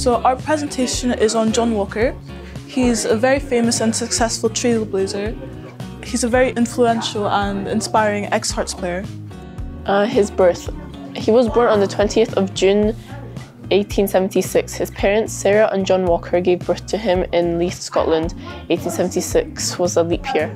So our presentation is on John Walker. He's a very famous and successful trailblazer. He's a very influential and inspiring ex-Hearts player. Uh, his birth. He was born on the 20th of June 1876. His parents, Sarah and John Walker, gave birth to him in Leith, Scotland. 1876 was a leap year.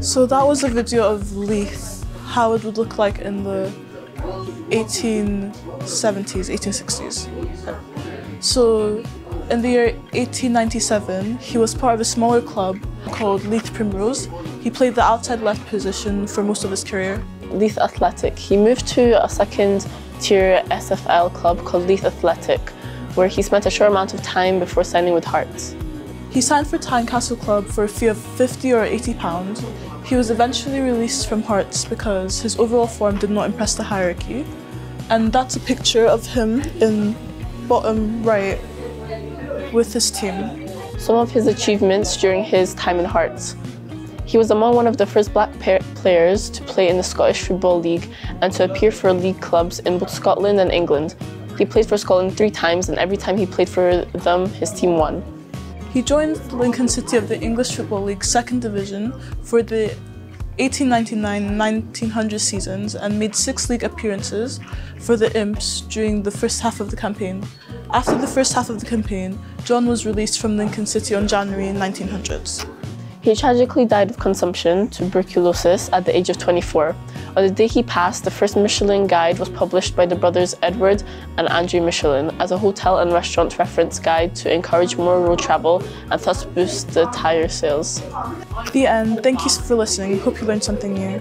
So that was a video of Leith, how it would look like in the 1870s, 1860s. So in the year 1897, he was part of a smaller club called Leith Primrose. He played the outside left position for most of his career. Leith Athletic. He moved to a second tier SFL club called Leith Athletic, where he spent a short amount of time before signing with Hearts. He signed for Tynecastle Club for a fee of 50 or 80 pounds. He was eventually released from Hearts because his overall form did not impress the hierarchy. And that's a picture of him in bottom right with his team. Some of his achievements during his time in Hearts. He was among one of the first black players to play in the Scottish Football League and to appear for league clubs in both Scotland and England. He played for Scotland three times and every time he played for them, his team won. He joined Lincoln City of the English Football League second division for the 1899-1900 seasons and made six league appearances for the Imps during the first half of the campaign. After the first half of the campaign, John was released from Lincoln City on January 1900s. He tragically died of consumption, tuberculosis, at the age of 24. On the day he passed, the first Michelin guide was published by the brothers Edward and Andrew Michelin as a hotel and restaurant reference guide to encourage more road travel and thus boost the tire sales. The end. Thank you for listening. Hope you learned something new.